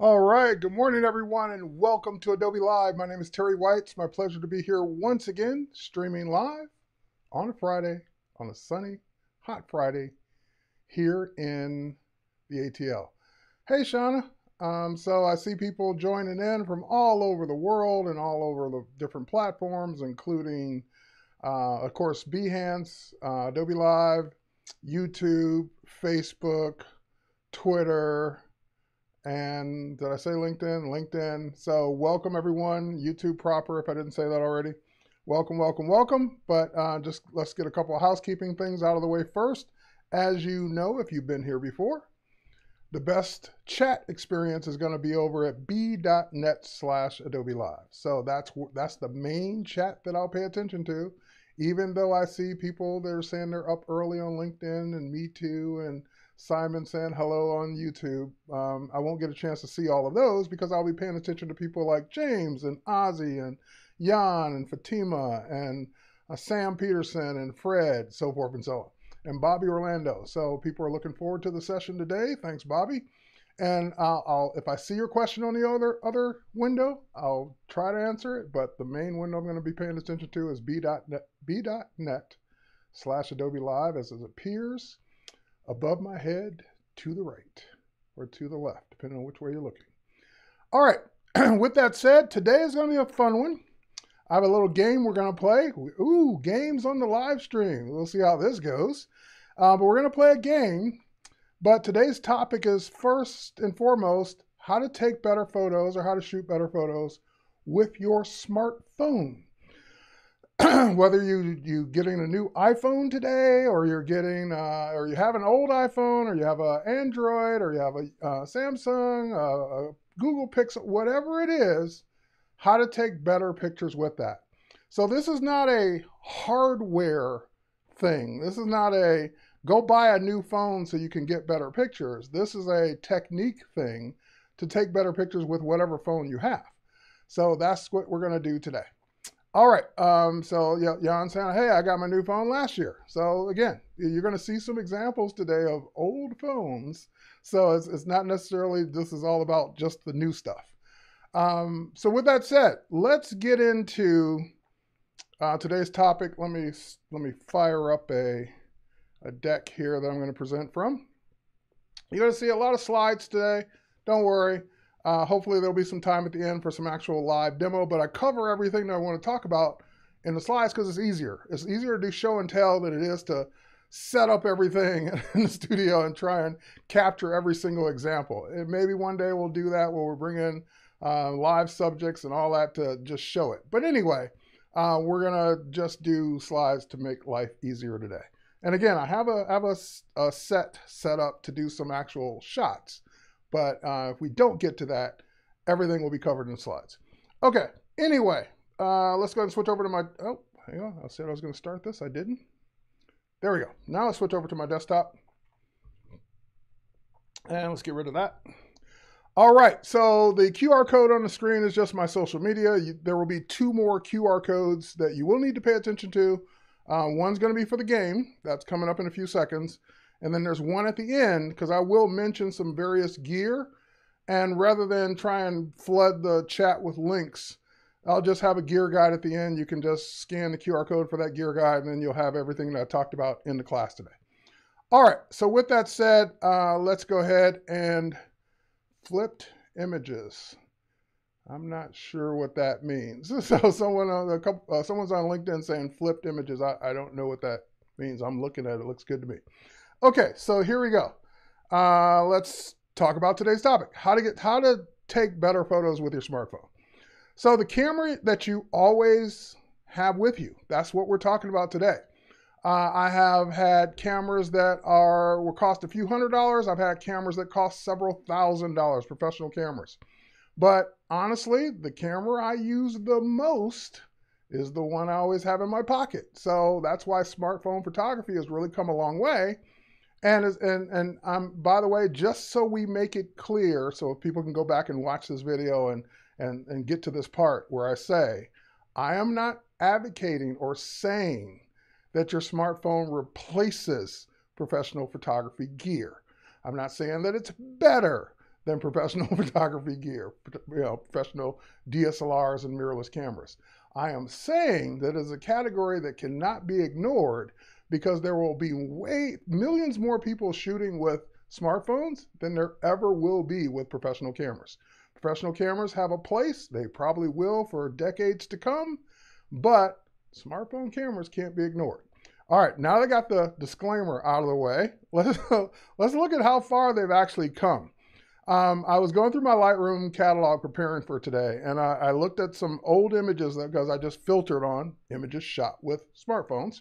All right, good morning, everyone, and welcome to Adobe Live. My name is Terry White. It's my pleasure to be here once again, streaming live on a Friday, on a sunny, hot Friday, here in the ATL. Hey, Shauna. Um, so I see people joining in from all over the world and all over the different platforms, including, uh, of course, Behance, uh, Adobe Live, YouTube, Facebook, Twitter, and did I say LinkedIn? LinkedIn. So welcome everyone. YouTube proper, if I didn't say that already. Welcome, welcome, welcome. But uh, just let's get a couple of housekeeping things out of the way first. As you know, if you've been here before, the best chat experience is going to be over at be.net slash Adobe Live. So that's that's the main chat that I'll pay attention to. Even though I see people that are saying they're up early on LinkedIn and me too, and Simon saying hello on YouTube. Um, I won't get a chance to see all of those because I'll be paying attention to people like James and Ozzy and Jan and Fatima and uh, Sam Peterson and Fred, so forth and so on, and Bobby Orlando. So people are looking forward to the session today. Thanks, Bobby. And uh, I'll, if I see your question on the other other window, I'll try to answer it. But the main window I'm going to be paying attention to is be.net, be.net slash Adobe Live as it appears above my head to the right or to the left, depending on which way you're looking. All right, with that said, today is going to be a fun one. I have a little game we're going to play. Ooh, games on the live stream. We'll see how this goes. Uh, but we're going to play a game. But today's topic is first and foremost how to take better photos or how to shoot better photos with your smartphone. whether you you getting a new iPhone today, or you're getting, uh, or you have an old iPhone, or you have an Android, or you have a uh, Samsung, uh, a Google Pixel, whatever it is, how to take better pictures with that. So this is not a hardware thing. This is not a go buy a new phone so you can get better pictures. This is a technique thing to take better pictures with whatever phone you have. So that's what we're going to do today. All right. Um, so Jan saying, hey, I got my new phone last year. So again, you're going to see some examples today of old phones. So it's, it's not necessarily this is all about just the new stuff. Um, so with that said, let's get into uh, today's topic. Let me let me fire up a a deck here that I'm going to present from. You're going to see a lot of slides today. Don't worry. Uh, hopefully there'll be some time at the end for some actual live demo, but I cover everything that I want to talk about in the slides because it's easier. It's easier to do show and tell than it is to set up everything in the studio and try and capture every single example. And maybe one day we'll do that where we bring in uh, live subjects and all that to just show it. But anyway, uh, we're gonna just do slides to make life easier today. And again, I have a have a, a set set up to do some actual shots. But uh, if we don't get to that, everything will be covered in slides. Okay, anyway, uh, let's go ahead and switch over to my, oh, hang on, I said I was gonna start this, I didn't. There we go. Now let's switch over to my desktop. And let's get rid of that. All right, so the QR code on the screen is just my social media. You, there will be two more QR codes that you will need to pay attention to. Uh, one's going to be for the game. That's coming up in a few seconds. And then there's one at the end because I will mention some various gear. And rather than try and flood the chat with links, I'll just have a gear guide at the end. You can just scan the QR code for that gear guide, and then you'll have everything that I talked about in the class today. All right, so with that said, uh, let's go ahead and flipped images. I'm not sure what that means. So someone on a couple, uh, someone's on LinkedIn saying flipped images. I, I don't know what that means. I'm looking at it. it looks good to me. Okay, so here we go. Uh, let's talk about today's topic: how to get how to take better photos with your smartphone. So the camera that you always have with you, that's what we're talking about today. Uh, I have had cameras that are will cost a few hundred dollars. I've had cameras that cost several thousand dollars, professional cameras. But honestly, the camera I use the most is the one I always have in my pocket. So that's why smartphone photography has really come a long way and and and um, by the way, just so we make it clear, so if people can go back and watch this video and and and get to this part where I say, I am not advocating or saying that your smartphone replaces professional photography gear. I'm not saying that it's better than professional photography gear, you know, professional DSLRs and mirrorless cameras. I am saying that is a category that cannot be ignored because there will be way millions more people shooting with smartphones than there ever will be with professional cameras. Professional cameras have a place, they probably will for decades to come, but smartphone cameras can't be ignored. All right, now they got the disclaimer out of the way. Let's, let's look at how far they've actually come. Um, I was going through my Lightroom catalog preparing for today, and I, I looked at some old images because I just filtered on images shot with smartphones.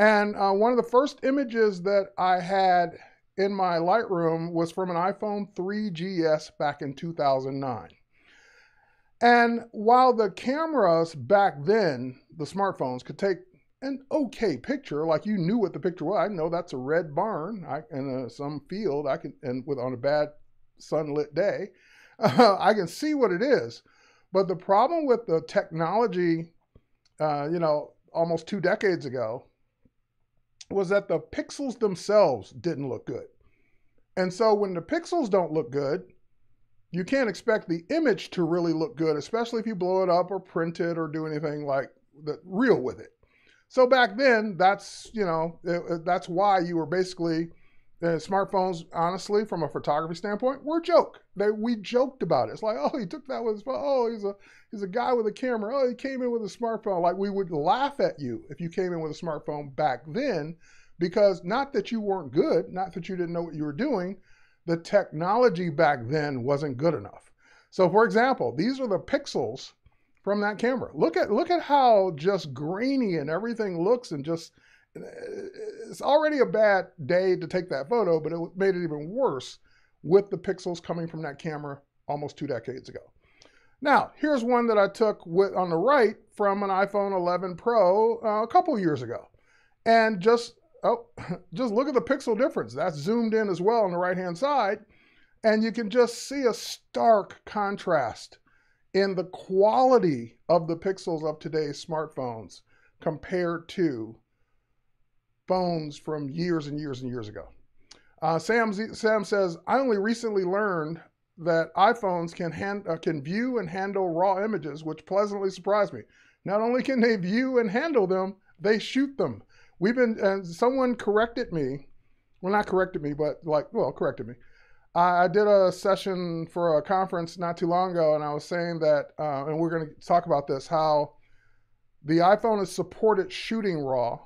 And uh, one of the first images that I had in my Lightroom was from an iPhone 3GS back in 2009. And while the cameras back then, the smartphones, could take an okay picture, like you knew what the picture was. I know that's a red barn I, in a, some field. I can and with on a bad sunlit day, uh, I can see what it is. But the problem with the technology, uh, you know, almost two decades ago, was that the pixels themselves didn't look good. And so when the pixels don't look good, you can't expect the image to really look good, especially if you blow it up or print it or do anything like that real with it. So back then, that's you know that's why you were basically uh, smartphones. Honestly, from a photography standpoint, were a joke. They, we joked about it. It's like, oh, he took that with his phone. Oh, he's a he's a guy with a camera. Oh, he came in with a smartphone. Like we would laugh at you if you came in with a smartphone back then, because not that you weren't good, not that you didn't know what you were doing, the technology back then wasn't good enough. So, for example, these are the pixels from that camera. Look at look at how just grainy and everything looks and just it's already a bad day to take that photo, but it made it even worse with the pixels coming from that camera almost two decades ago. Now, here's one that I took with, on the right from an iPhone 11 Pro uh, a couple years ago. And just, oh, just look at the pixel difference. That's zoomed in as well on the right-hand side. And you can just see a stark contrast in the quality of the pixels of today's smartphones compared to phones from years and years and years ago. Uh, Sam, Sam says, I only recently learned that iPhones can, hand, uh, can view and handle raw images, which pleasantly surprised me. Not only can they view and handle them, they shoot them. We've been, uh, someone corrected me, well, not corrected me, but like, well, corrected me. I did a session for a conference not too long ago, and I was saying that, uh, and we're going to talk about this, how the iPhone is supported shooting RAW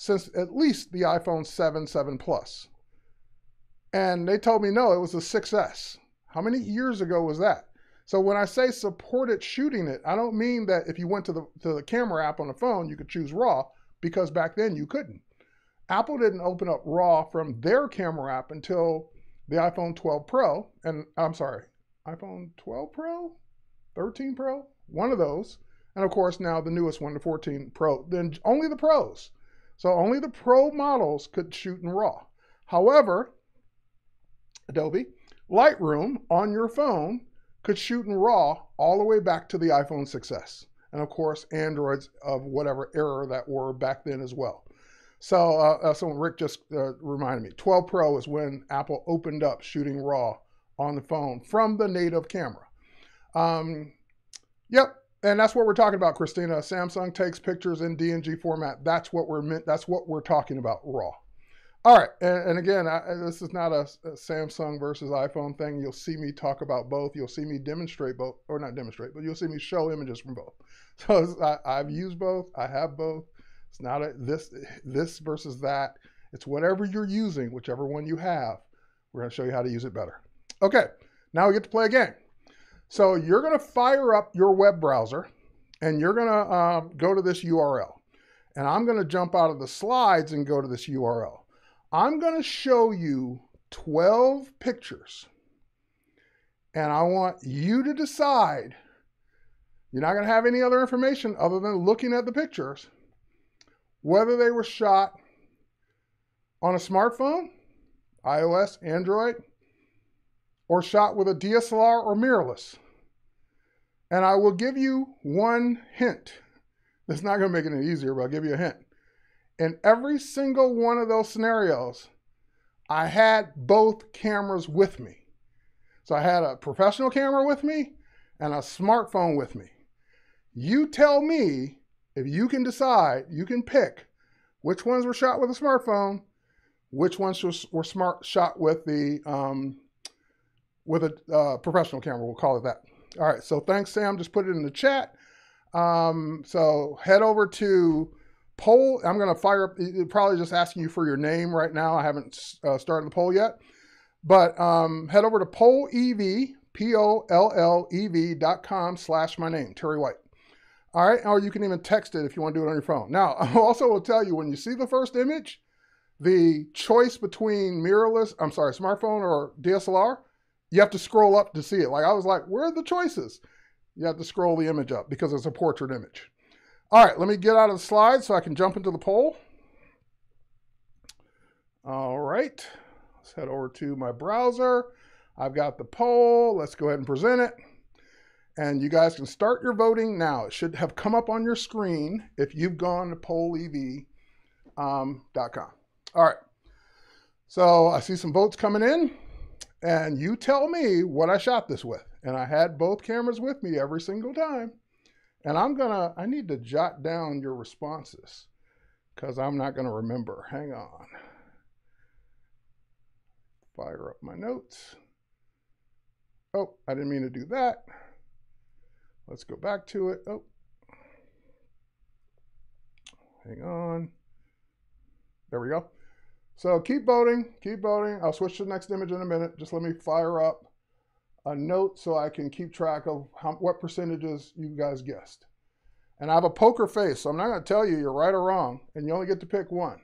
since at least the iPhone 7, 7 Plus. And they told me, no, it was a 6S. How many years ago was that? So when I say supported shooting it, I don't mean that if you went to the, to the camera app on the phone, you could choose RAW, because back then you couldn't. Apple didn't open up RAW from their camera app until the iPhone 12 Pro, and I'm sorry, iPhone 12 Pro, 13 Pro, one of those, and of course now the newest one, the 14 Pro. Then only the pros. So only the Pro models could shoot in RAW. However, Adobe Lightroom on your phone could shoot in RAW all the way back to the iPhone 6S. And of course, Androids of whatever era that were back then as well. So, uh, uh, so Rick just uh, reminded me 12 Pro is when Apple opened up shooting RAW on the phone from the native camera. Um, yep, and that's what we're talking about, Christina. Samsung takes pictures in DNG format. That's what we're meant. That's what we're talking about, RAW. All right, and, and again, I, this is not a, a, Samsung versus iPhone thing. You'll see me talk about both. You'll see me demonstrate both, or not demonstrate, but you'll see me show images from both. So I, I've used both. I have both. It's not a this this versus that. It's whatever you're using, whichever one you have. We're going to show you how to use it better. Okay, now we get to play a game. So you're going to fire up your web browser, and you're going to um, go to this URL. And I'm going to jump out of the slides and go to this URL. I'm going to show you 12 pictures. And I want you to decide. You're not going to have any other information other than looking at the pictures whether they were shot on a smartphone, iOS, Android, or shot with a DSLR or mirrorless. And I will give you one hint. It's not going to make it any easier, but I'll give you a hint. In every single one of those scenarios, I had both cameras with me. So I had a professional camera with me and a smartphone with me. You tell me if you can decide, you can pick which ones were shot with a smartphone, which ones were smart shot with the um, with a uh, professional camera. We'll call it that. All right. So thanks, Sam. Just put it in the chat. Um, so head over to poll. I'm going to fire up, probably just asking you for your name right now. I haven't uh, started the poll yet. But um, head over to pollev, P-O-L-L-E-V dot com slash my name, Terry White. All right, or you can even text it if you want to do it on your phone. Now, I also will tell you, when you see the first image, the choice between mirrorless, I'm sorry, smartphone or DSLR, you have to scroll up to see it. Like I was like, where are the choices? You have to scroll the image up because it's a portrait image. All right, let me get out of the slide so I can jump into the poll. All right, let's head over to my browser. I've got the poll. Let's go ahead and present it. And you guys can start your voting now. It should have come up on your screen if you've gone to pollev.com. Um, All right, so I see some votes coming in. And you tell me what I shot this with. And I had both cameras with me every single time. And I'm gonna, I need to jot down your responses because I'm not gonna remember. Hang on. Fire up my notes. Oh, I didn't mean to do that. Let's go back to it. Oh, hang on. There we go. So keep voting, keep voting. I'll switch to the next image in a minute. Just let me fire up a note so I can keep track of how, what percentages you guys guessed. And I have a poker face, so I'm not going to tell you you're right or wrong, and you only get to pick one.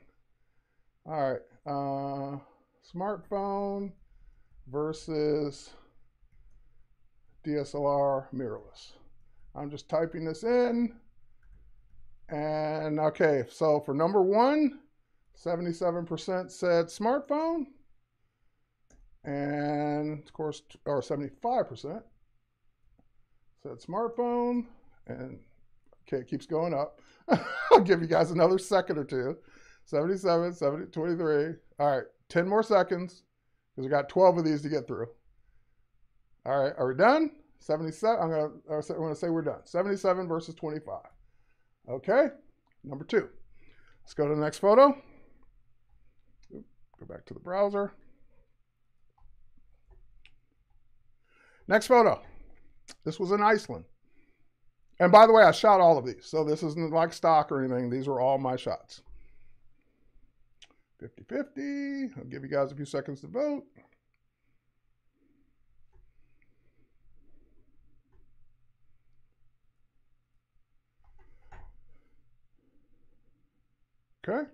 All right, uh, smartphone versus DSLR mirrorless. I'm just typing this in. And okay, so for number one, 77% said smartphone. And of course, or 75% said smartphone. And okay, it keeps going up. I'll give you guys another second or two. 77, 70, 23. All right, 10 more seconds because we got 12 of these to get through. All right, are we done? 77, I'm gonna, I'm gonna say we're done. 77 versus 25. Okay, number two. Let's go to the next photo. Go back to the browser. Next photo. This was in Iceland. And by the way, I shot all of these. So this isn't like stock or anything. These were all my shots. 50-50. I'll give you guys a few seconds to vote. Okay.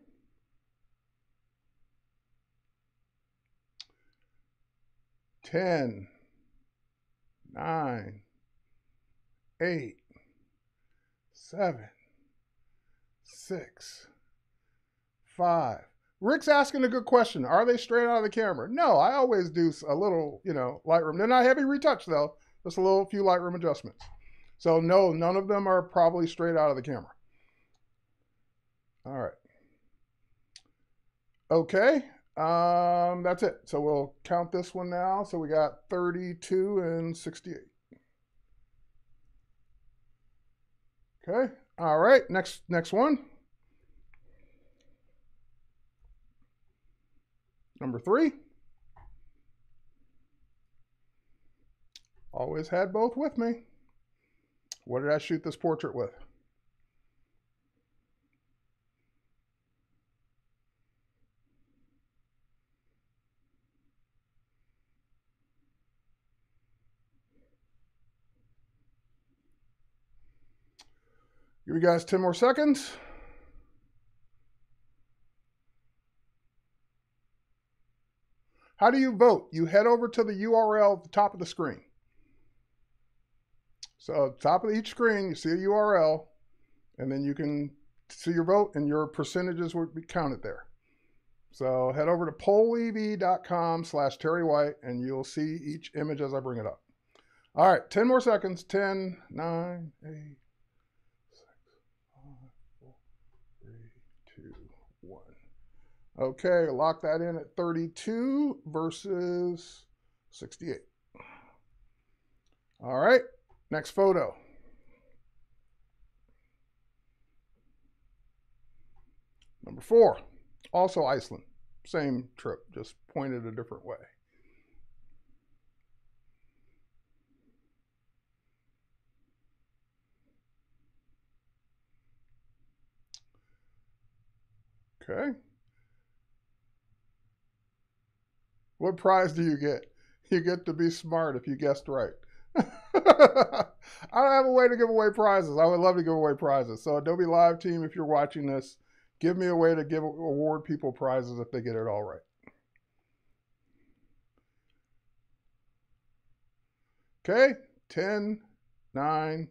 10, 9, 8, 7, 6, 5. Rick's asking a good question. Are they straight out of the camera? No, I always do a little, you know, Lightroom. They're not heavy retouch though. Just a little few Lightroom adjustments. So no, none of them are probably straight out of the camera. All right. Okay, um, that's it. So we'll count this one now. So we got 32 and 68. Okay. All right. Next, next one. Number three. Always had both with me. What did I shoot this portrait with? Give you guys 10 more seconds. How do you vote? You head over to the URL at the top of the screen. So top of each screen, you see a URL, and then you can see your vote, and your percentages would be counted there. So head over to pollev.com slash Terry White, and you'll see each image as I bring it up. All right, 10 more seconds. 10, 9, 8, Okay, lock that in at 32 versus 68. All right, next photo. Number four, also Iceland. Same trip, just pointed a different way. Okay. What prize do you get? You get to be smart if you guessed right. I don't have a way to give away prizes. I would love to give away prizes. So Adobe Live team, if you're watching this, give me a way to give award people prizes if they get it all right. Okay, 10, 9,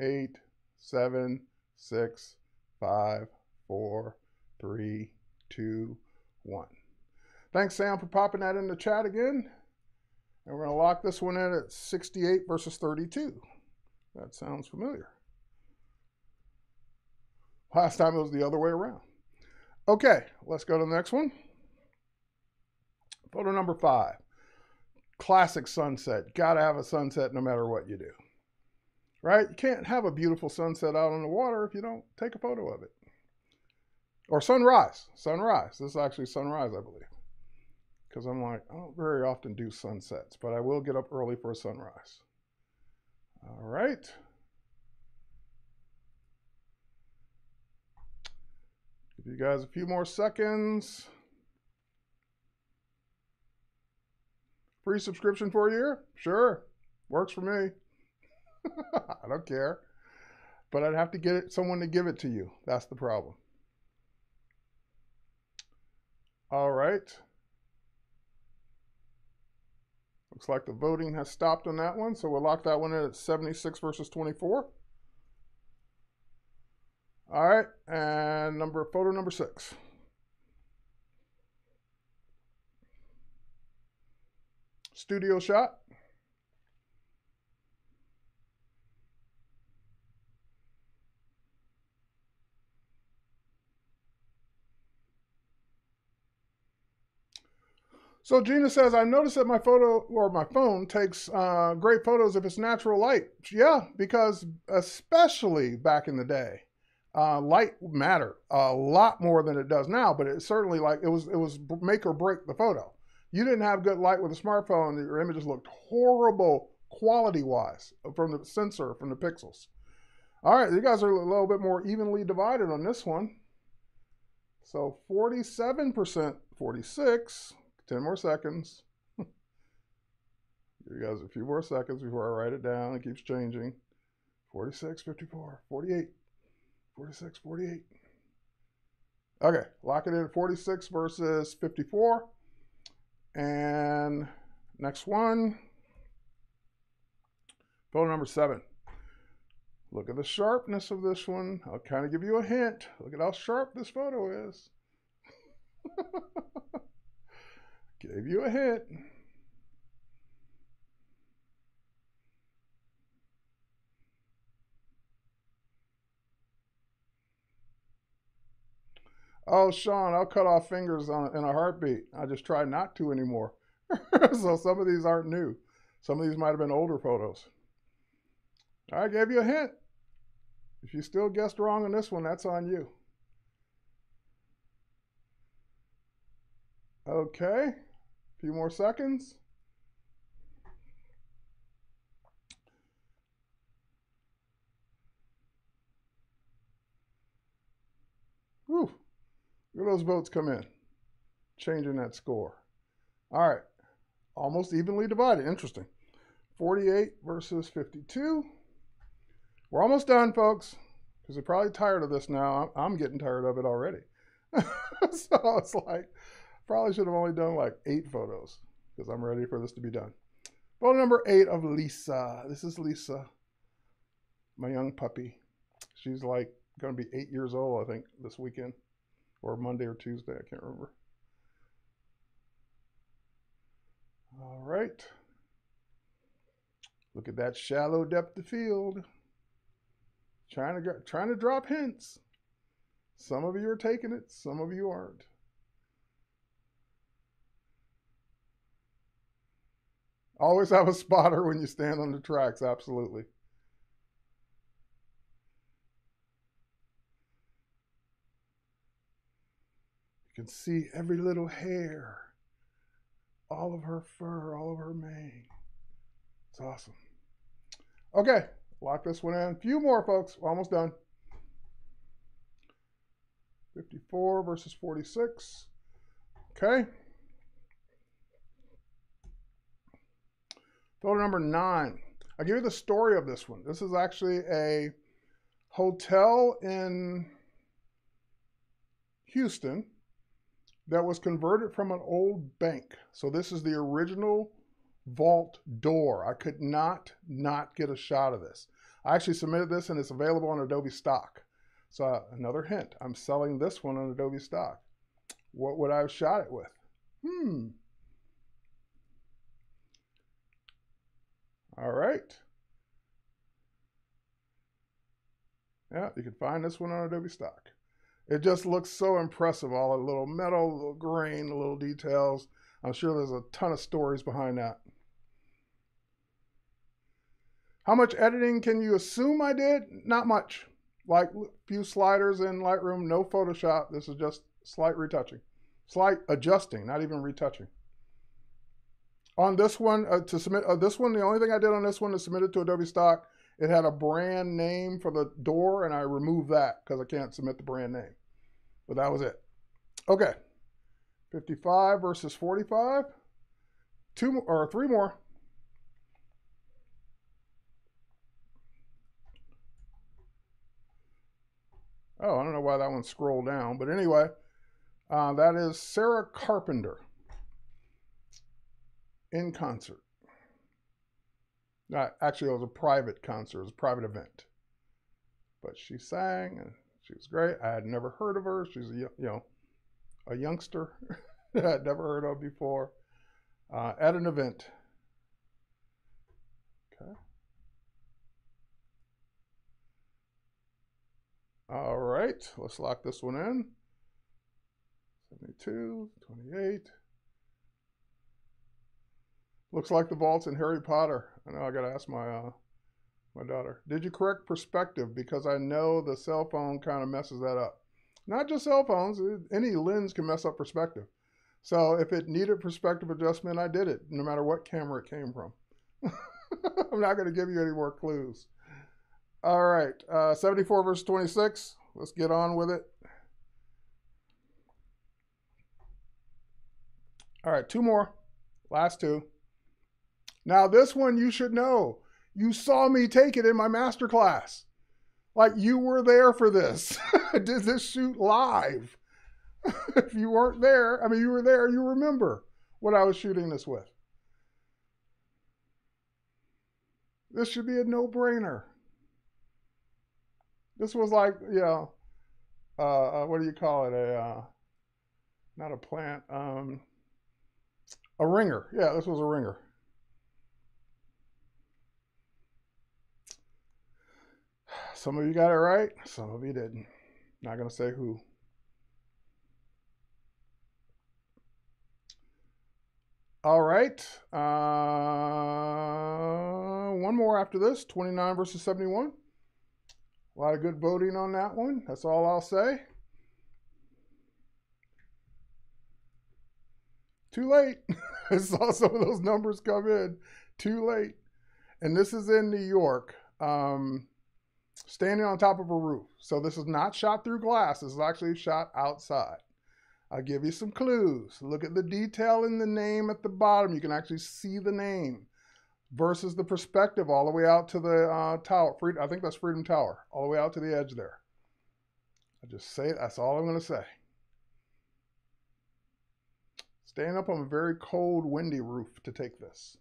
8, 7, 6, 5, 4, three, two, one. Thanks, Sam, for popping that in the chat again. And we're going to lock this one in at 68 versus 32. That sounds familiar. Last time it was the other way around. Okay, let's go to the next one. Photo number five. Classic sunset. Got to have a sunset no matter what you do. Right? You can't have a beautiful sunset out on the water if you don't take a photo of it or sunrise. Sunrise. This is actually sunrise, I believe. Because I'm like, I don't very often do sunsets, but I will get up early for a sunrise. All right. Give you guys a few more seconds. Free subscription for a year? Sure. Works for me. I don't care. But I'd have to get someone to give it to you. That's the problem. All right. Looks like the voting has stopped on that one, so we'll lock that one in at 76 versus 24. All right, and number photo number six. Studio shot. So Gina says, I noticed that my photo or my phone takes uh, great photos if it's natural light. Yeah, because especially back in the day, uh, light mattered a lot more than it does now. But it certainly like it was it was make or break the photo. You didn't have good light with a smartphone, your images looked horrible quality wise from the sensor from the pixels. All right, you guys are a little bit more evenly divided on this one. So 47%, 46. 10 more seconds. Give you guys a few more seconds before I write it down. It keeps changing. 46, 54, 48, 46, 48. Okay, lock it in at 46 versus 54. And next one, photo number seven. Look at the sharpness of this one. I'll kind of give you a hint. Look at how sharp this photo is. Gave you a hint. Oh, Sean, I'll cut off fingers on, in a heartbeat. I just try not to anymore. so some of these aren't new. Some of these might have been older photos. I gave you a hint. If you still guessed wrong on this one, that's on you. Okay. Few more seconds. Whew. Look at those votes come in. Changing that score. All right. Almost evenly divided. Interesting. 48 versus 52. We're almost done, folks, because you're probably tired of this now. I'm getting tired of it already. so it's like, Probably should have only done like eight photos because I'm ready for this to be done. Photo number eight of Lisa. This is Lisa, my young puppy. She's like going to be eight years old, I think, this weekend or Monday or Tuesday. I can't remember. All right. Look at that shallow depth of field. Trying to trying to drop hints. Some of you are taking it, some of you aren't. Always have a spotter when you stand on the tracks, absolutely. You can see every little hair, all of her fur, all of her mane. It's awesome. Okay, lock this one in. A few more, folks. We're almost done. 54 versus 46. Okay. Photo number nine. I'll give you the story of this one. This is actually a hotel in Houston that was converted from an old bank. So this is the original vault door. I could not not get a shot of this. I actually submitted this and it's available on Adobe Stock. So uh, another hint, I'm selling this one on Adobe Stock. What would I have shot it with? Hmm. All right. Yeah, you can find this one on Adobe Stock. It just looks so impressive. All the little metal, little grain, the little details. I'm sure there's a ton of stories behind that. How much editing can you assume I did? Not much. Like a few sliders in Lightroom, no Photoshop. This is just slight retouching. Slight adjusting, not even retouching. On this one, uh, to submit uh, this one, the only thing I did on this one is submit it to Adobe Stock. It had a brand name for the door, and I removed that because I can't submit the brand name. But that was it. Okay. 55 versus 45. Two or three more. Oh, I don't know why that one scrolled down. But anyway, uh, that is Sarah Carpenter in concert. Not, actually, it was a private concert. It was a private event. But she sang and she was great. I had never heard of her. She's a you know a youngster that I'd never heard of before uh, at an event. Okay. All right, let's lock this one in. 72, 28. Looks like the vault's in Harry Potter. I know I got to ask my uh, my daughter. Did you correct perspective? Because I know the cell phone kind of messes that up. Not just cell phones, any lens can mess up perspective. So if it needed perspective adjustment, I did it, no matter what camera it came from. I'm not to give you any more clues. All right, uh, 74 versus 26. Let's get on with it. All right, two more. Last two. Now, this one you should know. You saw me take it in my master class. Like you were there for this. Did this shoot live? if you weren't there, I mean, you were there, you remember what I was shooting this with. This should be a no brainer. This was like, you know, uh, uh, what do you call it? A uh, not a plant, um, a ringer. Yeah, this was a ringer. Some of you got it right, some of you didn't. Not gonna say who. All right. Uh, one more after this 29 versus 71. A lot of good voting on that one. That's all I'll say. Too late. I saw some of those numbers come in. Too late. And this is in New York, um, standing on top of a roof. So this is not shot through glass. This is actually shot outside. I'll give you some clues. Look at the detail in the name at the bottom. You can actually see the name versus the perspective all the way out to the uh, tower. I think that's Freedom Tower, all the way out to the edge there. I just say that's all I'm going to say. Staying up on a very cold, windy roof to take this.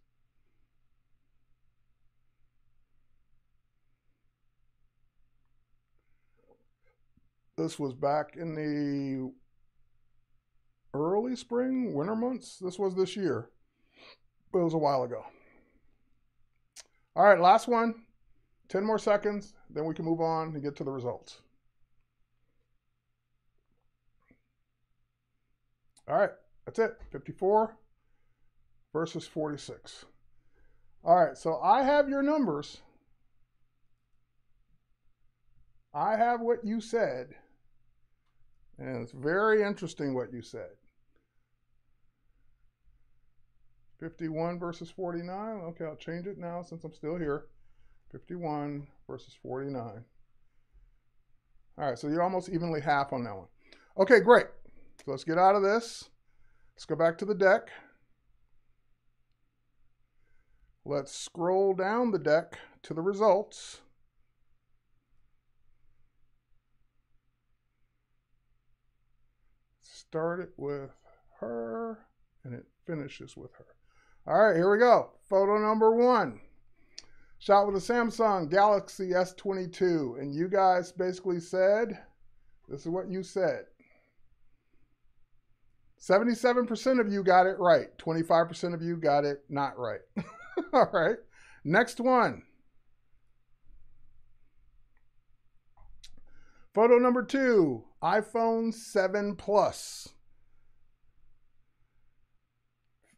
This was back in the early spring, winter months. This was this year, but it was a while ago. All right, last one. 10 more seconds, then we can move on and get to the results. All right, that's it. 54 versus 46. All right, so I have your numbers. I have what you said. And it's very interesting what you said. 51 versus 49. Okay, I'll change it now since I'm still here. 51 versus 49. All right, so you're almost evenly half on that one. Okay, great. So let's get out of this. Let's go back to the deck. Let's scroll down the deck to the results. Start it with her, and it finishes with her. All right, here we go. Photo number one. Shot with a Samsung Galaxy S22. And you guys basically said, this is what you said. 77% of you got it right. 25% of you got it not right. All right. Next one. Photo number two iPhone 7 Plus.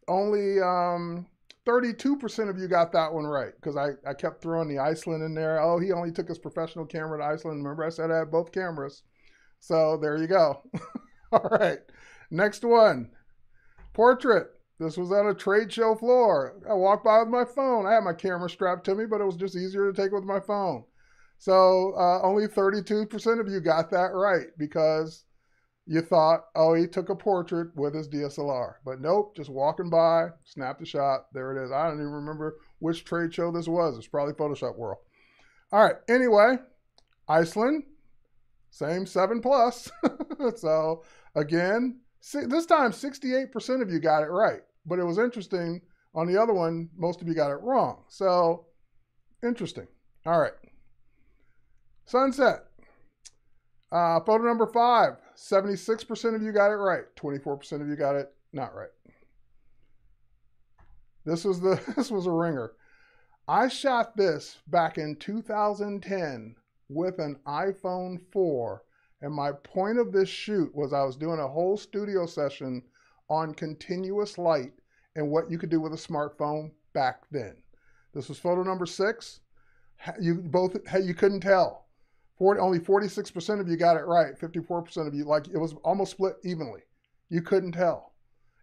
Only um, 32% of you got that one right because I, I kept throwing the Iceland in there. Oh, he only took his professional camera to Iceland. Remember, I said I had both cameras. So there you go. All right. Next one portrait. This was at a trade show floor. I walked by with my phone. I had my camera strapped to me, but it was just easier to take with my phone. So uh, only 32% of you got that right because you thought, oh, he took a portrait with his DSLR. But nope, just walking by, snapped a shot. There it is. I don't even remember which trade show this was. It's probably Photoshop World. All right. Anyway, Iceland, same seven plus. so again, this time 68% of you got it right. But it was interesting. On the other one, most of you got it wrong. So interesting. All right. Sunset. Uh, photo number five 76% of you got it right, 24% of you got it not right. This was the this was a ringer. I shot this back in 2010 with an iPhone 4 and my point of this shoot was I was doing a whole studio session on continuous light and what you could do with a smartphone back then. This was photo number 6. You both you couldn't tell 40, only 46% of you got it right. 54% of you, like it was almost split evenly. You couldn't tell.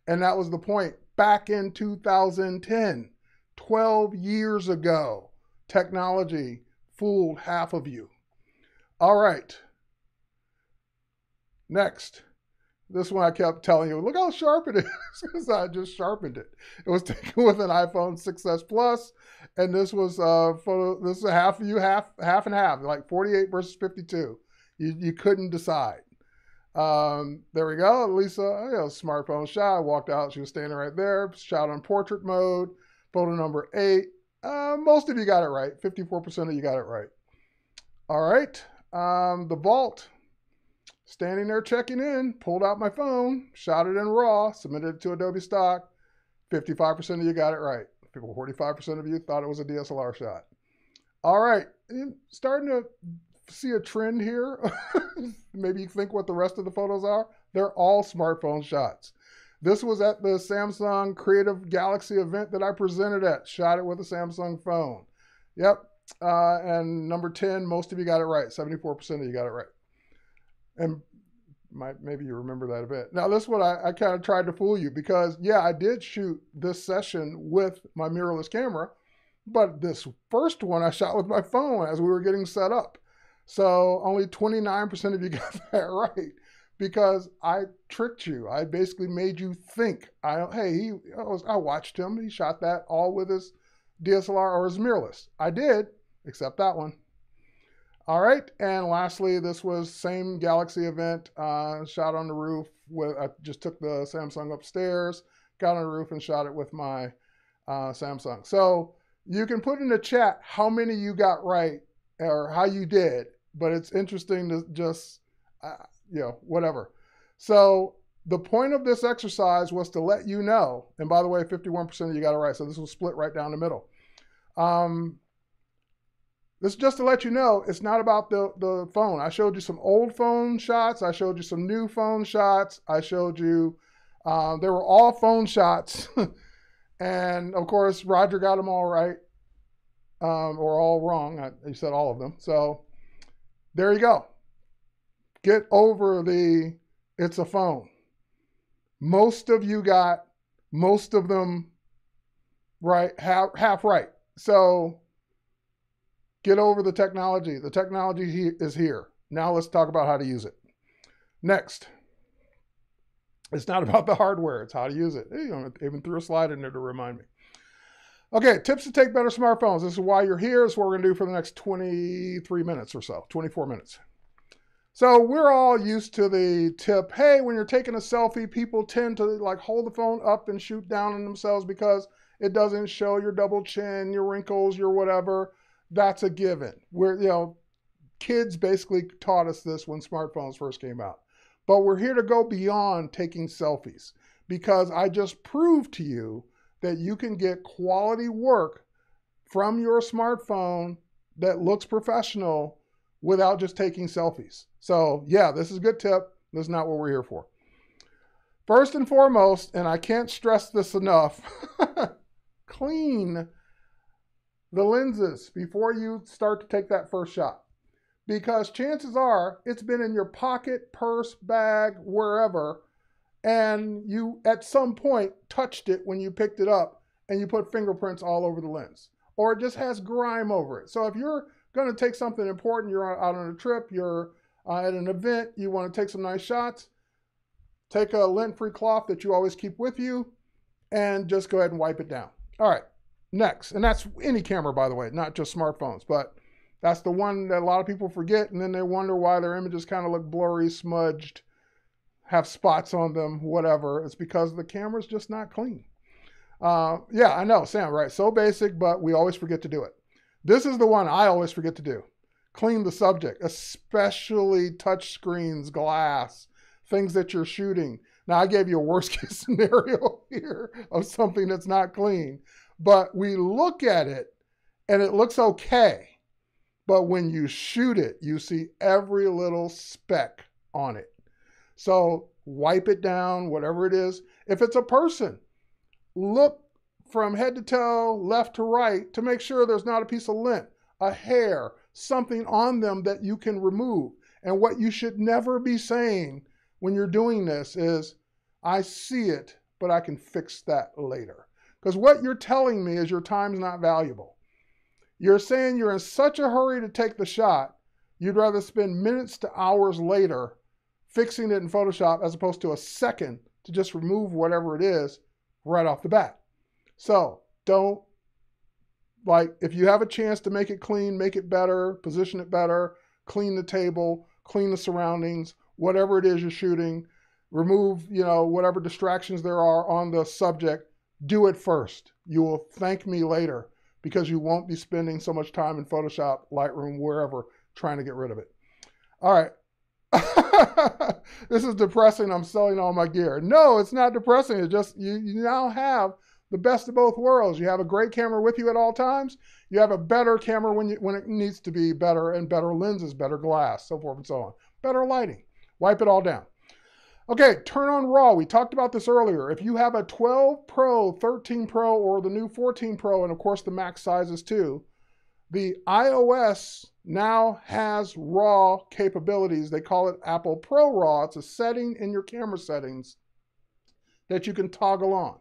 And that was the point. Back in 2010, 12 years ago, technology fooled half of you. All right. Next. This one I kept telling you, look how sharp it is, because I just sharpened it. It was taken with an iPhone 6s Plus, and this was uh photo. This is a half of you, half half and half, like 48 versus 52. You you couldn't decide. Um, there we go. Lisa, smartphone shot. I walked out. She was standing right there. Shot on portrait mode. Photo number eight. Uh, most of you got it right. 54% of you got it right. All right. Um, the vault standing there checking in, pulled out my phone, shot it in RAW, submitted it to Adobe Stock. 55% of you got it right. 45% of you thought it was a DSLR shot. All right, starting to see a trend here. Maybe you think what the rest of the photos are. They're all smartphone shots. This was at the Samsung Creative Galaxy event that I presented at. Shot it with a Samsung phone. Yep. Uh, and number 10, most of you got it right. 74% of you got it right and might maybe you remember that a bit. Now this one I, I kind of tried to fool you because yeah, I did shoot this session with my mirrorless camera, but this first one I shot with my phone as we were getting set up. So only 29% of you got that right because I tricked you. I basically made you think. I hey, he I, was, I watched him. He shot that all with his DSLR or his mirrorless. I did, except that one. All right, and lastly, this was same Galaxy event, uh, shot on the roof. With I just took the Samsung upstairs, got on the roof, and shot it with my uh, Samsung. So you can put in the chat how many you got right or how you did, but it's interesting to just, uh, you know, whatever. So the point of this exercise was to let you know, and by the way, 51% of you got it right, so this was split right down the middle. Um, this is just to let you know, it's not about the, the phone. I showed you some old phone shots. I showed you some new phone shots. I showed you, uh, they were all phone shots. And of course, Roger got them all right, um, or all wrong. I, he said all of them. So there you go. Get over the it's a phone. Most of you got most of them right, half, half right. So get over the technology. The technology is here. Now let's talk about how to use it. Next. It's not about the hardware, it's how to use it. Even threw a slide in there to remind me. Okay, tips to take better smartphones. This is why you're here. This is what we're going to do for the next 23 minutes or so, 24 minutes. So we're all used to the tip, hey, when you're taking a selfie, people tend to like hold the phone up and shoot down on themselves because it doesn't show your double chin, your wrinkles, your whatever. That's a given. We're, you know, kids basically taught us this when smartphones first came out. But we're here to go beyond taking selfies because I just proved to you that you can get quality work from your smartphone that looks professional without just taking selfies. So, yeah, this is a good tip. This is not what we're here for. First and foremost, and I can't stress this enough, clean the lenses before you start to take that first shot because chances are it's been in your pocket, purse, bag, wherever, and you at some point touched it when you picked it up and you put fingerprints all over the lens, or it just has grime over it. So if you're going to take something important, you're out on a trip, you're uh, at an event, you want to take some nice shots, take a lint-free cloth that you always keep with you, and just go ahead and wipe it down. All right, next, and that's any camera, by the way, not just smartphones, but that's the one that a lot of people forget, and then they wonder why their images kind of look blurry, smudged, have spots on them, whatever. It's because the camera's just not clean. Uh, yeah, I know, Sam, right? So basic, but we always forget to do it. This is the one I always forget to do. Clean the subject, especially touch screens, glass, things that you're shooting. Now, I gave you a worst case scenario here of something that's not clean, but we look at it and it looks okay. But when you shoot it, you see every little speck on it. So wipe it down, whatever it is. If it's a person, look from head to toe, left to right, to make sure there's not a piece of lint, a hair, something on them that you can remove. And what you should never be saying when you're doing this is, I see it, but I can fix that later. Because what you're telling me is your time's not valuable. You're saying you're in such a hurry to take the shot, you'd rather spend minutes to hours later fixing it in Photoshop as opposed to a second to just remove whatever it is right off the bat. So don't, like, if you have a chance to make it clean, make it better, position it better, clean the table, clean the surroundings, whatever it is you're shooting, remove, you know, whatever distractions there are on the subject, do it first. You will thank me later because you won't be spending so much time in Photoshop, Lightroom, wherever, trying to get rid of it. All right. this is depressing. I'm selling all my gear. No, it's not depressing. It's just you, you now have the best of both worlds. You have a great camera with you at all times. You have a better camera when you, when it needs to be better and better lenses, better glass, so forth and so on. Better lighting. Wipe it all down. Okay, turn on RAW. We talked about this earlier. If you have a 12 Pro, 13 Pro, or the new 14 Pro, and of course the max sizes too, the iOS now has RAW capabilities. They call it Apple Pro RAW. It's a setting in your camera settings that you can toggle on.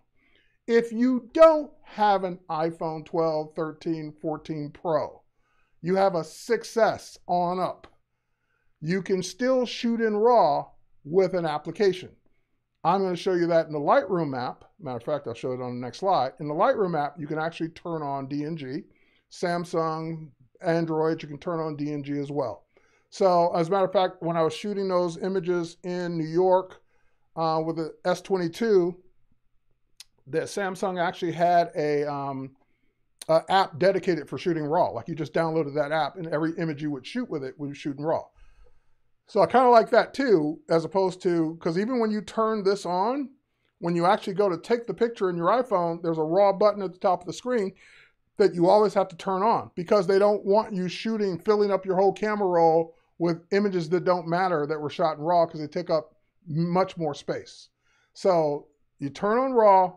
If you don't have an iPhone 12, 13, 14 Pro, you have a 6S on up. You can still shoot in RAW with an application. I'm going to show you that in the Lightroom app. Matter of fact, I'll show it on the next slide. In the Lightroom app, you can actually turn on DNG. Samsung, Android, you can turn on DNG as well. So as a matter of fact, when I was shooting those images in New York uh, with the S22, the Samsung actually had a, um, a app dedicated for shooting RAW. Like you just downloaded that app and every image you would shoot with it would shoot in RAW. So I kind of like that too, as opposed to, because even when you turn this on, when you actually go to take the picture in your iPhone, there's a raw button at the top of the screen that you always have to turn on because they don't want you shooting, filling up your whole camera roll with images that don't matter that were shot in RAW because they take up much more space. So you turn on RAW,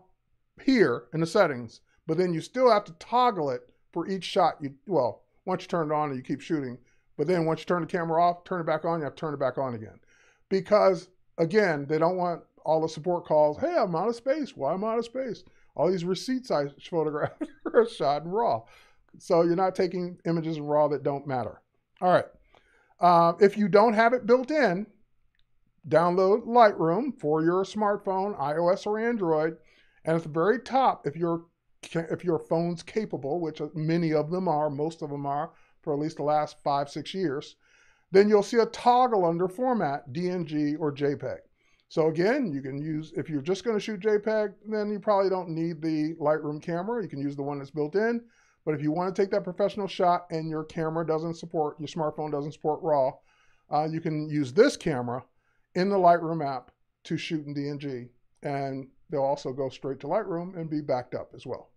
here in the settings, but then you still have to toggle it for each shot. You Well, once you turn it on, you keep shooting. But then once you turn the camera off, turn it back on, you have to turn it back on again. Because again, they don't want all the support calls. Hey, I'm out of space. Why am I out of space? All these receipts I photographed are shot in RAW. So you're not taking images in RAW that don't matter. All right. Uh, if you don't have it built in, download Lightroom for your smartphone, iOS or Android. And at the very top, if your if your phone's capable, which many of them are, most of them are, for at least the last five, six years, then you'll see a toggle under format, DNG or JPEG. So again, you can use, if you're just gonna shoot JPEG, then you probably don't need the Lightroom camera. You can use the one that's built in. But if you wanna take that professional shot and your camera doesn't support, your smartphone doesn't support RAW, uh, you can use this camera in the Lightroom app to shoot in DNG. And they'll also go straight to Lightroom and be backed up as well.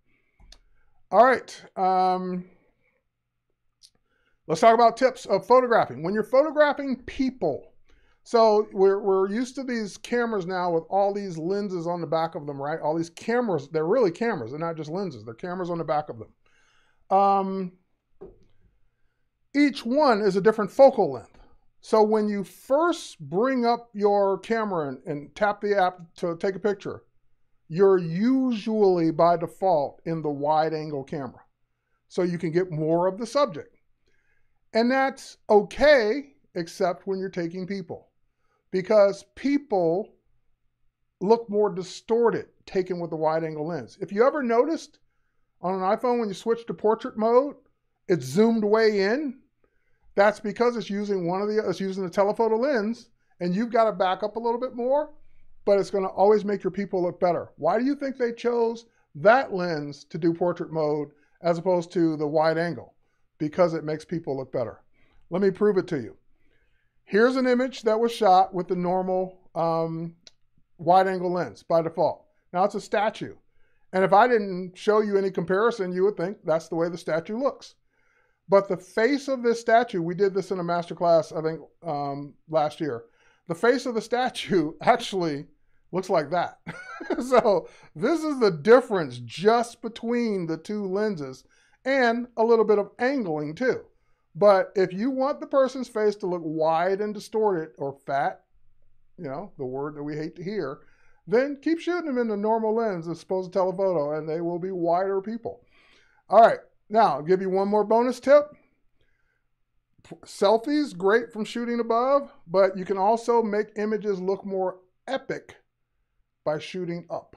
All right. Um, let's talk about tips of photographing. When you're photographing people, so we're, we're used to these cameras now with all these lenses on the back of them, right? All these cameras, they're really cameras. They're not just lenses. They're cameras on the back of them. Um, each one is a different focal length. So when you first bring up your camera and, and tap the app to take a picture, you're usually by default in the wide angle camera. So you can get more of the subject. And that's okay, except when you're taking people because people look more distorted taken with a wide angle lens. If you ever noticed on an iPhone when you switch to portrait mode, it's zoomed way in. That's because it's using one of the it's using the telephoto lens, and you've got to back up a little bit more, but it's going to always make your people look better. Why do you think they chose that lens to do portrait mode as opposed to the wide angle? Because it makes people look better. Let me prove it to you. Here's an image that was shot with the normal um, wide angle lens by default. Now it's a statue. And if I didn't show you any comparison, you would think that's the way the statue looks. But the face of this statue, we did this in a master class, I think, um, last year. The face of the statue actually looks like that. so this is the difference just between the two lenses and a little bit of angling too. But if you want the person's face to look wide and distorted or fat, you know, the word that we hate to hear, then keep shooting them in the normal lens as opposed to telephoto and they will be wider people. All right, now I'll give you one more bonus tip. Selfies, great from shooting above, but you can also make images look more epic by shooting up.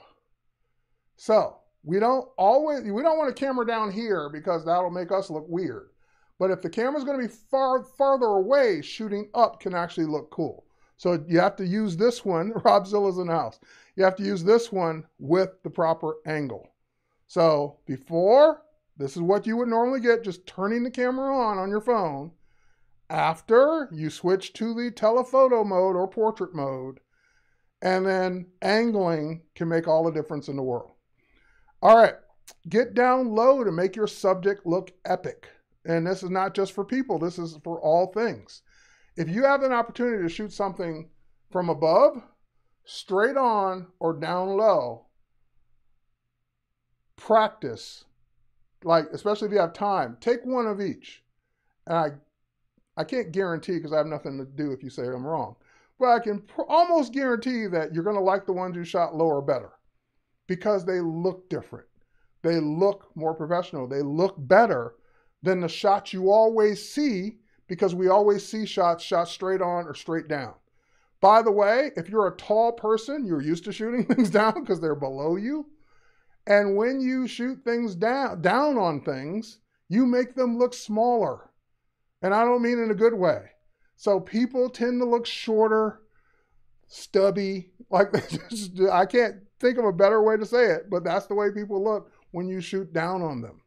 So we don't always, we don't want a camera down here because that'll make us look weird. But if the camera's going to be far farther away, shooting up can actually look cool. So you have to use this one. Rob Zilla's in the house. You have to use this one with the proper angle. So before, this is what you would normally get just turning the camera on on your phone. After, you switch to the telephoto mode or portrait mode. And then angling can make all the difference in the world. All right, get down low to make your subject look epic. And this is not just for people, this is for all things. If you have an opportunity to shoot something from above, straight on, or down low, practice. Like, especially if you have time, take one of each. And I, I can't guarantee because I have nothing to do if you say I'm wrong, but I can almost guarantee that you're going to like the ones you shot lower better because they look different. They look more professional. They look better than the shots you always see because we always see shots shot straight on or straight down. By the way, if you're a tall person, you're used to shooting things down because they're below you. And when you shoot things down, down on things, you make them look smaller. And I don't mean in a good way. So people tend to look shorter, stubby, like just, I can't think of a better way to say it, but that's the way people look when you shoot down on them.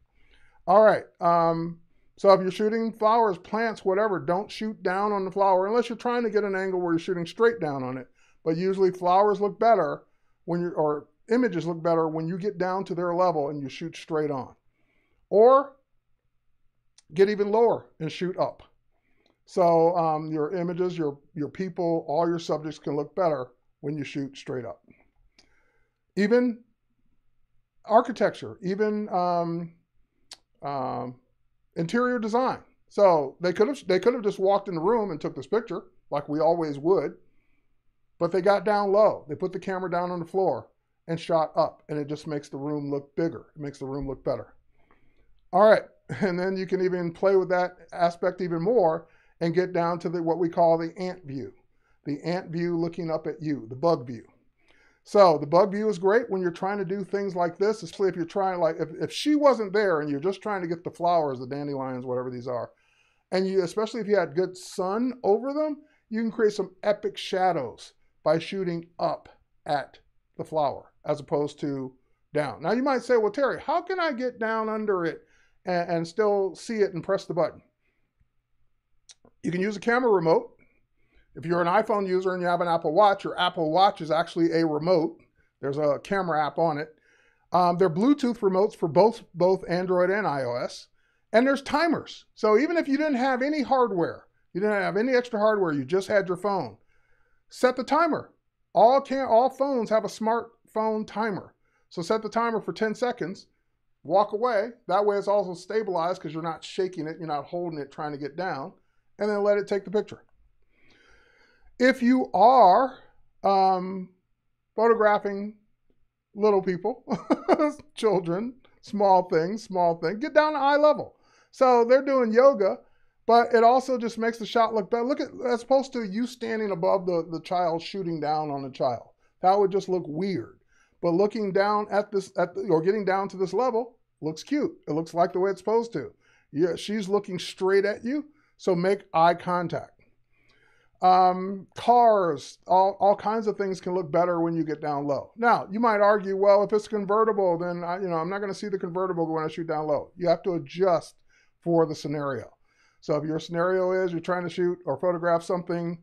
All right. Um, so if you're shooting flowers, plants, whatever, don't shoot down on the flower unless you're trying to get an angle where you're shooting straight down on it. But usually flowers look better when you're, or images look better when you get down to their level and you shoot straight on. Or get even lower and shoot up. So um, your images, your, your people, all your subjects can look better when you shoot straight up. Even architecture, even um, um, interior design. So they could have they could have just walked in the room and took this picture like we always would, but they got down low. They put the camera down on the floor and shot up, and it just makes the room look bigger. It makes the room look better. All right, and then you can even play with that aspect even more and get down to the what we call the ant view, the ant view looking up at you, the bug view. So the bug view is great when you're trying to do things like this, especially if you're trying like if, if she wasn't there and you're just trying to get the flowers, the dandelions, whatever these are, and you especially if you had good sun over them, you can create some epic shadows by shooting up at the flower as opposed to down. Now you might say, well, Terry, how can I get down under it and, and still see it and press the button? You can use a camera remote if you're an iPhone user and you have an Apple Watch, your Apple Watch is actually a remote. There's a camera app on it. Um, they're Bluetooth remotes for both both Android and iOS, and there's timers. So even if you didn't have any hardware, you didn't have any extra hardware, you just had your phone, set the timer. All can all phones have a smartphone timer. So set the timer for 10 seconds. Walk away. That way it's also stabilized because you're not shaking it, you're not holding it trying to get down, and then let it take the picture. If you are um, photographing little people, children, small things, small thing, get down to eye level. So they're doing yoga, but it also just makes the shot look better. Look at as opposed to you standing above the, the child shooting down on the child. That would just look weird. But looking down at this at the, or getting down to this level looks cute. It looks like the way it's supposed to. Yeah, she's looking straight at you, so make eye contact. Um, cars, all, all kinds of things can look better when you get down low. Now, you might argue, well, if it's convertible, then I, you know I'm not going to see the convertible when I shoot down low. You have to adjust for the scenario. So if your scenario is you're trying to shoot or photograph something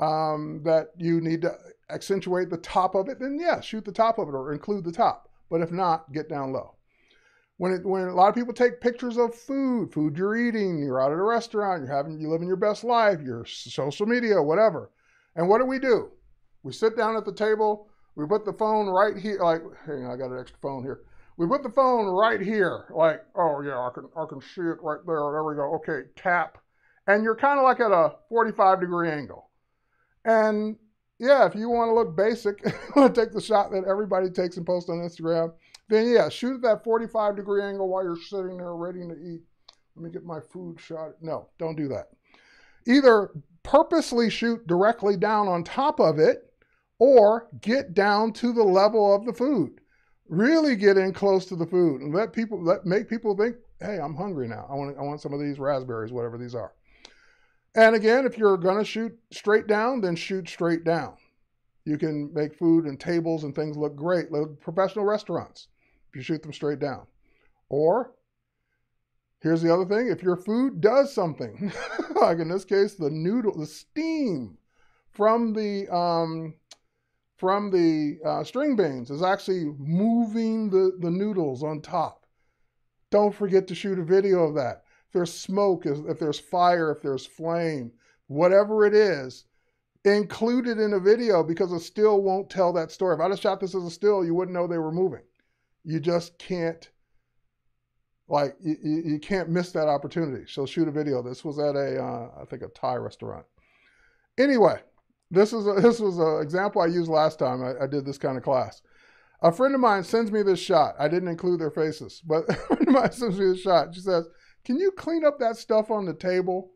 um, that you need to accentuate the top of it, then yeah, shoot the top of it or include the top. But if not, get down low. When, it, when a lot of people take pictures of food, food you're eating, you're out at a restaurant, you're having, you're living your best life, your social media, whatever. And what do we do? We sit down at the table, we put the phone right here, like, hang on, I got an extra phone here. We put the phone right here, like, oh yeah, I can, I can see it right there. There we go. Okay, tap. And you're kind of like at a 45 degree angle. And yeah, if you want to look basic, take the shot that everybody takes and post on Instagram, then yeah, shoot at that 45 degree angle while you're sitting there ready to eat. Let me get my food shot. No, don't do that. Either purposely shoot directly down on top of it or get down to the level of the food. Really get in close to the food and let people let make people think, hey, I'm hungry now. I want I want some of these raspberries, whatever these are. And again, if you're gonna shoot straight down, then shoot straight down. You can make food and tables and things look great, like professional restaurants you shoot them straight down. Or here's the other thing if your food does something, like in this case, the noodle, the steam from the um, from the uh, string beans is actually moving the, the noodles on top. Don't forget to shoot a video of that. If there's smoke, if there's fire, if there's flame, whatever it is, include it in a video because a still won't tell that story. If I'd have shot this as a still, you wouldn't know they were moving you just can't like you, you can't miss that opportunity. So shoot a video. This was at a uh, I think a Thai restaurant. Anyway, this is a, this was an example I used last time I, I, did this kind of class. A friend of mine sends me this shot. I didn't include their faces, but a friend of mine sends me this shot. She says, "Can you clean up that stuff on the table?"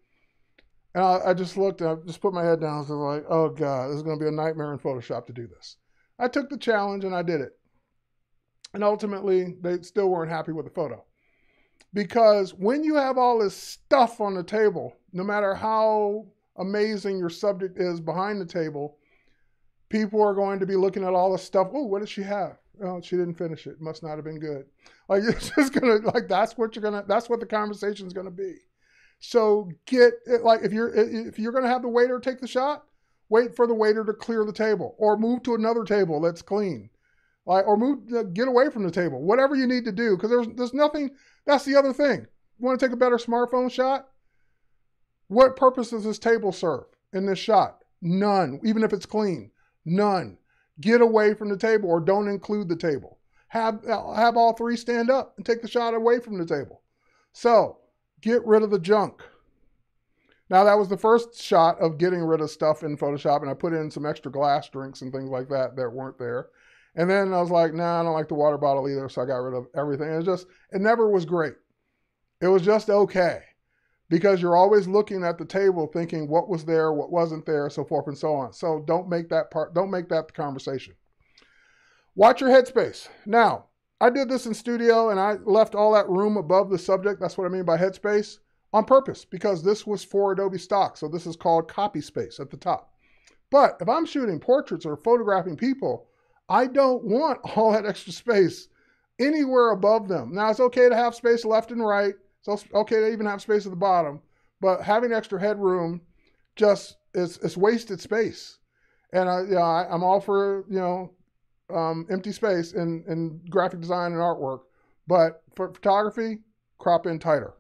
And I, I just looked. and I just put my head down. I was like, "Oh God, this is going to be a nightmare in Photoshop to do this." I took the challenge and I did it. And ultimately, they still weren't happy with the photo. Because when you have all this stuff on the table, no matter how amazing your subject is behind the table, people are going to be looking at all the stuff. Oh, what does she have? Oh, she didn't finish it. Must not have been good. Like it's just gonna like that's what you're gonna that's what the conversation is gonna be. So get it like if you're if you're gonna have the waiter take the shot, wait for the waiter to clear the table or move to another table that's clean like, or move, uh, get away from the table, whatever you need to do, because there's there's nothing. That's the other thing. You want to take a better smartphone shot? What purpose does this table serve in this shot? None. Even if it's clean, none. Get away from the table or don't include the table. have, have all three stand up and take the shot away from the table. So get rid of the junk. Now that was the first shot of getting rid of stuff in Photoshop and I put in some extra glass drinks and things like that that weren't there. And then I was like, nah, I don't like the water bottle either. So I got rid of everything. It just, it never was great. It was just okay because you're always looking at the table thinking what was there, what wasn't there, so forth and so on. So don't make that part, don't make that the conversation. Watch your headspace. Now, I did this in studio and I left all that room above the subject. That's what I mean by headspace on purpose because this was for Adobe stock. So this is called copy space at the top. But if I'm shooting portraits or photographing people, I don't want all that extra space anywhere above them. Now, it's okay to have space left and right. It's okay to even have space at the bottom, but having extra headroom just is, is wasted space. And I, yeah, I, am all for, you know, um, empty space in, in graphic design and artwork, but for photography, crop in tighter.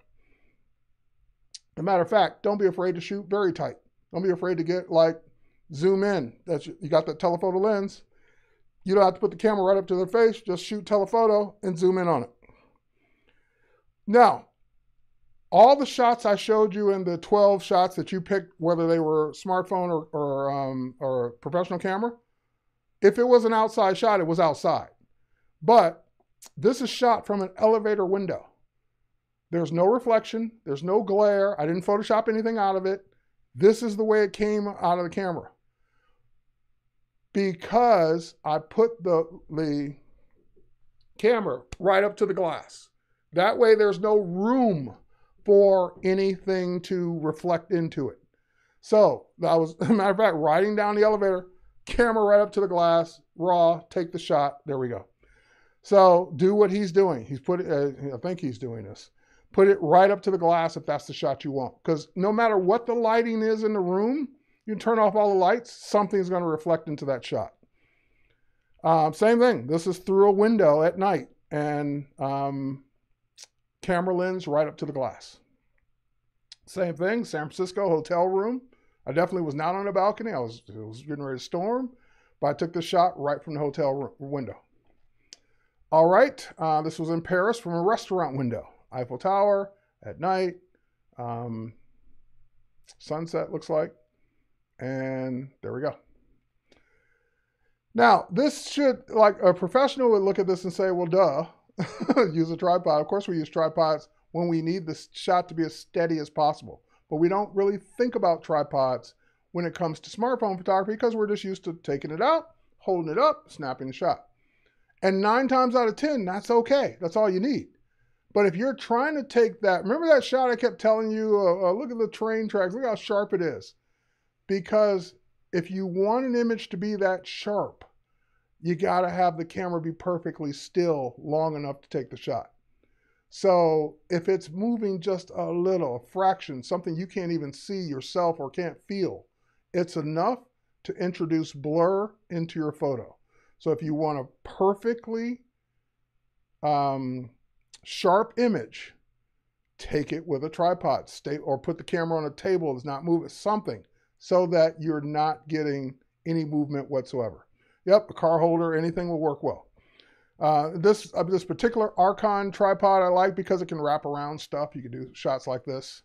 As a matter of fact, don't be afraid to shoot very tight. Don't be afraid to get like zoom in. That's you got that telephoto lens. You don't have to put the camera right up to their face. Just shoot telephoto and zoom in on it. Now, all the shots I showed you in the 12 shots that you picked, whether they were smartphone or, or, um, or professional camera, if it was an outside shot, it was outside. But this is shot from an elevator window. There's no reflection, there's no glare. I didn't Photoshop anything out of it. This is the way it came out of the camera because I put the, the camera right up to the glass. That way there's no room for anything to reflect into it. So I was, matter of fact, riding down the elevator, camera right up to the glass, raw, take the shot. There we go. So do what he's doing. He's put, uh, I think he's doing this. Put it right up to the glass if that's the shot you want. Because no matter what the lighting is in the room, you turn off all the lights, something's going to reflect into that shot. Um, same thing. This is through a window at night and um, camera lens right up to the glass. Same thing, San Francisco hotel room. I definitely was not on a balcony. I was, it was getting ready to storm, but I took the shot right from the hotel window. All right, uh, this was in Paris from a restaurant window. Eiffel Tower at night. Um, sunset looks like. And there we go. Now, this should, like a professional would look at this and say, well, duh, use a tripod. Of course, we use tripods when we need the shot to be as steady as possible. But we don't really think about tripods when it comes to smartphone photography because we're just used to taking it out, holding it up, snapping the shot. And nine times out of 10, that's okay. That's all you need. But if you're trying to take that, remember that shot I kept telling you, uh, uh, look at the train tracks, look how sharp it is. Because if you want an image to be that sharp, you got to have the camera be perfectly still long enough to take the shot. So if it's moving just a little, a fraction, something you can't even see yourself or can't feel, it's enough to introduce blur into your photo. So if you want a perfectly um, sharp image, take it with a tripod, stay or put the camera on a table that's not moving, something so that you're not getting any movement whatsoever. Yep, a car holder, anything will work well. Uh, this uh, this particular Archon tripod I like because it can wrap around stuff. You can do shots like this.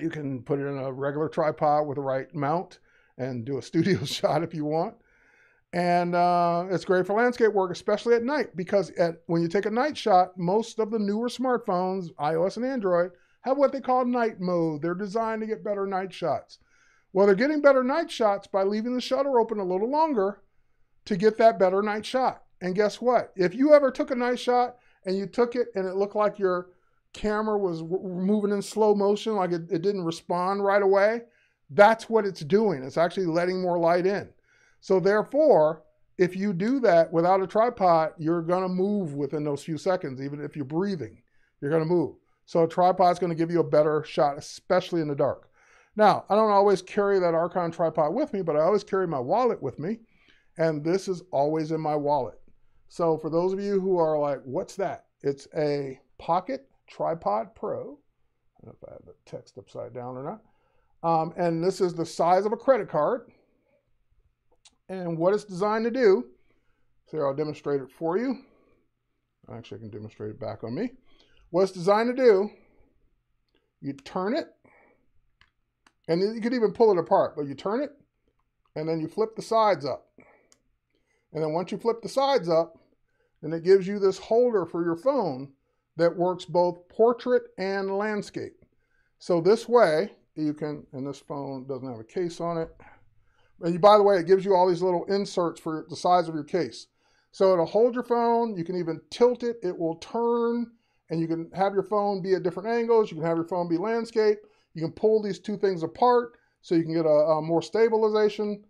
You can put it in a regular tripod with the right mount and do a studio shot if you want. And uh, it's great for landscape work, especially at night, because at, when you take a night shot, most of the newer smartphones, iOS and Android, have what they call night mode. They're designed to get better night shots. Well, they're getting better night shots by leaving the shutter open a little longer to get that better night shot. And guess what? If you ever took a night shot and you took it and it looked like your camera was moving in slow motion, like it, it didn't respond right away, that's what it's doing. It's actually letting more light in. So therefore, if you do that without a tripod, you're going to move within those few seconds. Even if you're breathing, you're going to move. So a tripod is going to give you a better shot, especially in the dark. Now, I don't always carry that Archon tripod with me, but I always carry my wallet with me. And this is always in my wallet. So for those of you who are like, what's that? It's a Pocket Tripod Pro. I don't know if I have the text upside down or not. Um, and this is the size of a credit card. And what it's designed to do, So here I'll demonstrate it for you. Actually, I can demonstrate it back on me. What it's designed to do, you turn it, and you could even pull it apart, but you turn it, and then you flip the sides up. And then once you flip the sides up, then it gives you this holder for your phone that works both portrait and landscape. So this way, you can, and this phone doesn't have a case on it. And you, by the way, it gives you all these little inserts for the size of your case. So it'll hold your phone. You can even tilt it. It will turn and you can have your phone be at different angles. You can have your phone be landscape. You can pull these two things apart so you can get a, a more stabilization.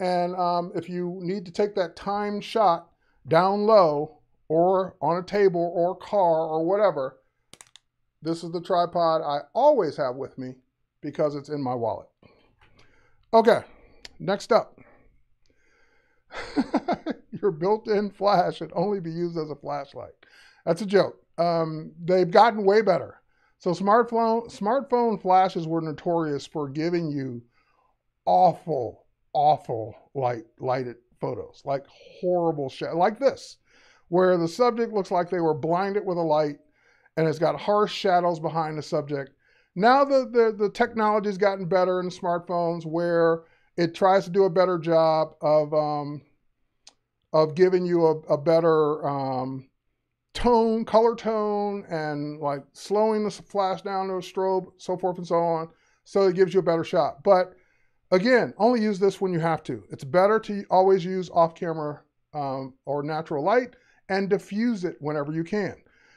And um, if you need to take that timed shot down low or on a table or car or whatever, this is the tripod I always have with me because it's in my wallet. Okay, next up. Your built-in flash should only be used as a flashlight. That's a joke. Um, they've gotten way better. So smartphone smartphone flashes were notorious for giving you awful, awful light lighted photos, like horrible shit, like this, where the subject looks like they were blinded with a light, and it's got harsh shadows behind the subject. Now the the, the technology's gotten better in smartphones, where it tries to do a better job of um, of giving you a, a better um, tone, color tone, and like slowing the flash down to a strobe, so forth and so on. So it gives you a better shot. But again, only use this when you have to. It's better to always use off camera um, or natural light and diffuse it whenever you can.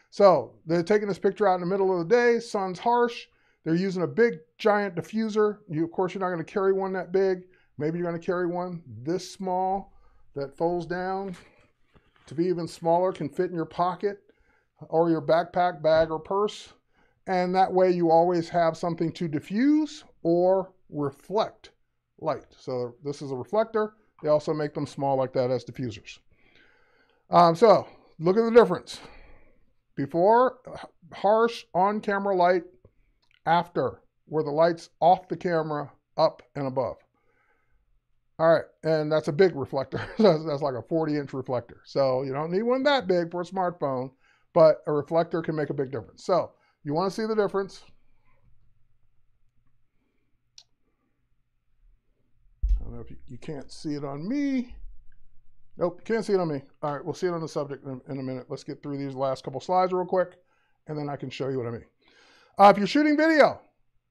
So they're taking this picture out in the middle of the day, sun's harsh. They're using a big giant diffuser. You, of course, you're not going to carry one that big. Maybe you're going to carry one this small that folds down to be even smaller, can fit in your pocket or your backpack, bag, or purse. And that way you always have something to diffuse or reflect light. So this is a reflector. They also make them small like that as diffusers. Um, so look at the difference. Before, harsh on-camera light. After, where the light's off the camera, up and above. All right, and that's a big reflector. that's like a 40 inch reflector. So you don't need one that big for a smartphone, but a reflector can make a big difference. So you want to see the difference. I don't know if you, you can't see it on me. Nope, can't see it on me. All right, we'll see it on the subject in, in a minute. Let's get through these last couple slides real quick, and then I can show you what I mean. Uh, if you're shooting video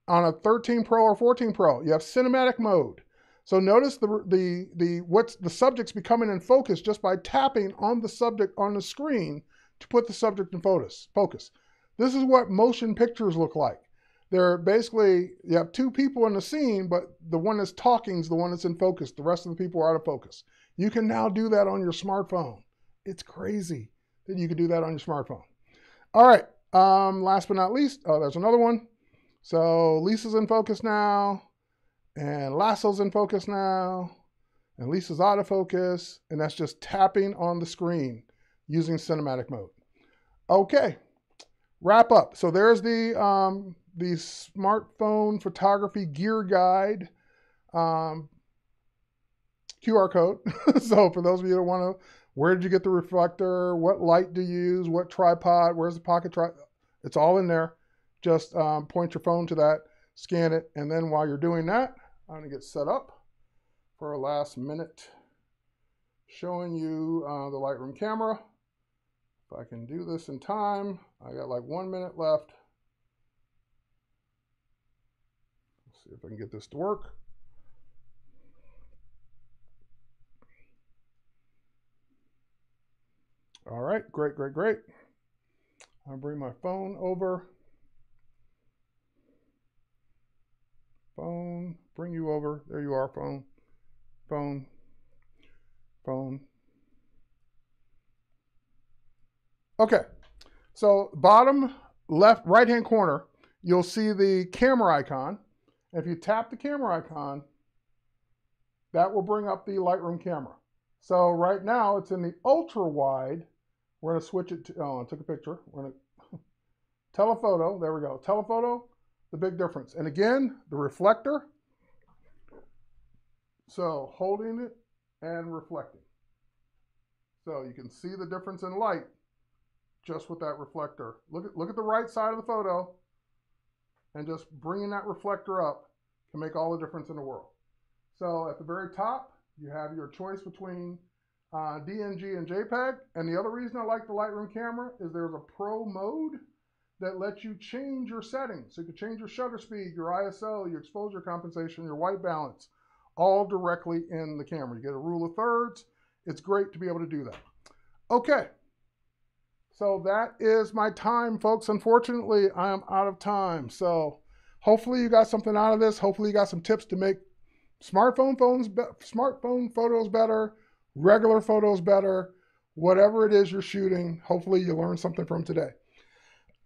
on a 13 Pro or 14 Pro, you have cinematic mode. So notice the, the, the, what's the subject's becoming in focus just by tapping on the subject on the screen to put the subject in focus. focus. This is what motion pictures look like. They're basically, you have two people in the scene, but the one that's talking is the one that's in focus. The rest of the people are out of focus. You can now do that on your smartphone. It's crazy that you can do that on your smartphone. All right, um, last but not least, oh, there's another one. So Lisa's in focus now. And Lasso's in focus now. And Lisa's out of focus. And that's just tapping on the screen using cinematic mode. Okay, wrap up. So there's the, um, the smartphone photography gear guide um, QR code. so for those of you that want to, where did you get the reflector? What light do you use? What tripod? Where's the pocket tripod? It's all in there. Just um, point your phone to that, scan it, and then while you're doing that, I'm going to get set up for a last minute showing you uh, the Lightroom camera. If I can do this in time, I got like one minute left. Let's see if I can get this to work. All right, great, great, great. I'll bring my phone over. Phone, bring you over. There you are, phone. Phone. Phone. Okay, so bottom left, right hand corner, you'll see the camera icon. If you tap the camera icon, that will bring up the Lightroom camera. So right now it's in the ultra wide. We're gonna switch it to, oh, I took a picture. We're gonna, telephoto, there we go. Telephoto, the big difference. And again, the reflector. So holding it and reflecting. So you can see the difference in light just with that reflector. Look at, look at the right side of the photo and just bringing that reflector up can make all the difference in the world. So at the very top, you have your choice between uh, DNG and JPEG. And the other reason I like the Lightroom camera is there's a pro mode that lets you change your settings. So you can change your shutter speed, your ISO, your exposure compensation, your white balance, all directly in the camera. You get a rule of thirds. It's great to be able to do that. Okay. So that is my time, folks. Unfortunately, I am out of time. So hopefully you got something out of this. Hopefully you got some tips to make smartphone phones, smartphone photos better, regular photos better, whatever it is you're shooting. Hopefully you learned something from today.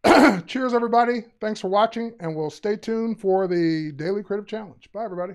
Cheers, everybody. Thanks for watching, and we'll stay tuned for the Daily Creative Challenge. Bye, everybody.